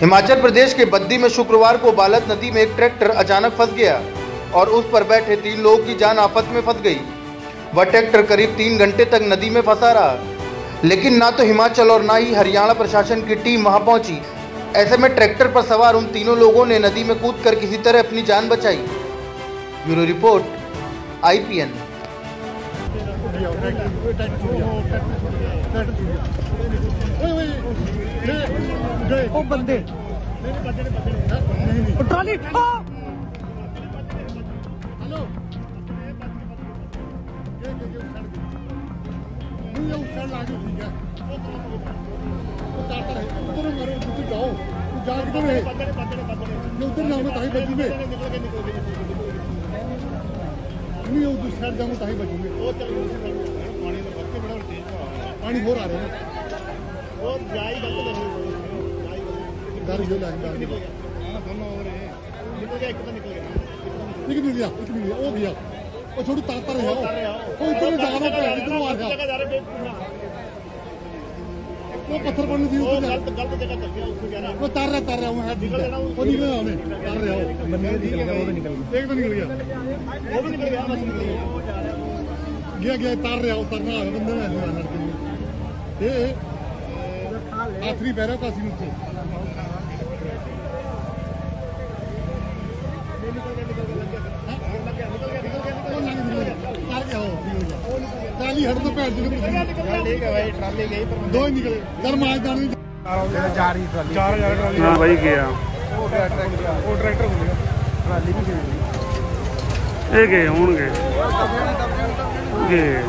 हिमाचल प्रदेश के बद्दी में शुक्रवार को बालत नदी में एक ट्रैक्टर अचानक फंस गया और उस पर बैठे तीन लोगों की जान आफत में फंस गई। वह ट्रैक्टर करीब तीन घंटे तक नदी में फंसा रहा। लेकिन ना तो हिमाचल और ना ही हरियाणा प्रशासन की टीम वहाँ पहुँची। ऐसे में ट्रैक्टर पर सवार उन तीनों लोगों ने नदी में कूद कर किसी तरह अपनी जान बचाई। Bureau report, IPN. ओ बंदे। ट्रॉली। हेलो। जाओ जाओ उधर जाओ। उधर जाओ ताही बच्ची में। ਨਹੀਂ ਉਹ ਦੂਸਰੀ ਸਾਈਡ ਜਾਊਂ ਤਾਂ ਹੀ ਬਚੂਗੇ ਉਹ ਚੱਲ ਦੂਸਰੀ ਸਾਈਡ ਪਾਣੀ ਦਾ ਬੱਕੇ ਬੜਾ ਤੇਜ਼ ਪਾਣੀ ਹੋਰ ਆ ਰਿਹਾ ਨਾ ਉਹ ਜਾਈ ਗੱਲ ਕਰ ਜਾਈ ਡਰ ਜੋ ਲੱਗ ਡਰ ਹਾਂ ਦੋਨੋਂ ਹੋ ਰਹੇ ਨਿਕਲ ਗਿਆ ਇੱਕ ਤਾਂ ਨਿਕਲ ਗਿਆ ਇੱਕ ਨਿਕਲ ਗਿਆ ਇੱਕ ਨਿਕਲ ਗਿਆ ਉਹ ਗਿਆ ਉਹ ਛੋਟੂ ਤਾਰ ਤਾਰ ਰਿਹਾ ਉਹ ਇੱਧਰ ਜਾ ਰਿਹਾ ਇੱਧਰ ਆ ਰਿਹਾ ਉਹ ਪੱਥਰ ਬਣ ਦੀ ਉੱਤੇ ਜਾ ਗਲਤ ਗਲਤ ਜਗ੍ਹਾ ਚੱਲ ਗਿਆ ਉੱਥੇ ਜਾ ਰਿਹਾ ਉਹ ਤਾਰ ਰਿਹਾ ਤਾਰ ਰਿਹਾ ਉਹ ਹੈ ਨਿਕਲ ਜਾਣਾ ਉਹ ਨਿਕਲ ਗਿਆ ਉਹਨੇ ਤਾਰ ਰਿਹਾ ਉਹ ਬੰਦੇ ਨਿਕਲ ਗਿਆ ਉਹ ਵੀ ਨਿਕਲ ਗਿਆ ਇੱਕ ਤਾਂ ਨਿਕਲ ਗਿਆ ਉਹ ਵੀ ਨਿਕਲ ਗਿਆ ਬਸ ਨਿਕਲ ਗਿਆ ਗਿਆ ਗਿਆ ਤਾਰ ਰਿਹਾ ਉਹ ਤਰਨਾ ਆ ਗਿਆ ਬੰਦੇ ਨੇ ਐਸੇ ਲੜ ਕੇ ਇਹ ਆਖਰੀ ਪੈਰਾ ਕਾਸੀ ਨੂੰ ਉੱਤੇ ਟਰਾਲੀ ਹਟ ਤੋਂ ਭੈਣ ਜੀ ਨੂੰ ਠੀਕ ਹੈ ਭਾਈ ਟਰਾਲੀ ਗਈ ਪਰ ਦੋ ਹੀ ਨਿਕਲੇ। ਦਰ ਮਾਜਦਾਨ ਵੀ ਜਾ ਰਹੀ ਟਰਾਲੀ 4000 ਟਰਾਲੀ। ਹਾਂ ਬਾਈ ਗਿਆ ਉਹ ਟਰੈਕਟਰ ਉਹ ਟਰੈਕਟਰ ਹੋ ਗਿਆ ਟਰਾਲੀ ਵੀ ਗਈ ਇਹ ਗਏ ਹੋਣਗੇ। ਗਏ।